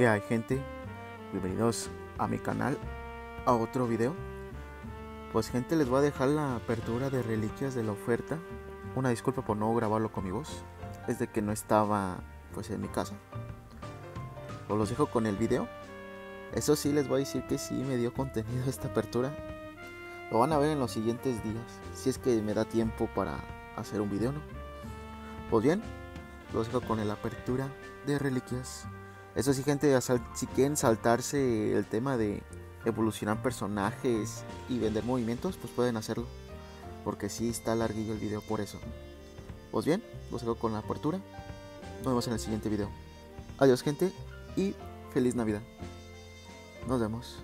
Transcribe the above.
¿Qué hay gente? Bienvenidos a mi canal, a otro video. Pues gente, les voy a dejar la apertura de reliquias de la oferta. Una disculpa por no grabarlo con mi voz. Es de que no estaba pues en mi casa. Os los dejo con el video. Eso sí, les voy a decir que sí me dio contenido esta apertura. Lo van a ver en los siguientes días. Si es que me da tiempo para hacer un video, ¿no? Pues bien, los dejo con la apertura de reliquias. Eso sí, gente, si quieren saltarse el tema de evolucionar personajes y vender movimientos, pues pueden hacerlo. Porque sí está larguillo el video por eso. Pues bien, los dejo con la apertura. Nos vemos en el siguiente video. Adiós, gente, y feliz Navidad. Nos vemos.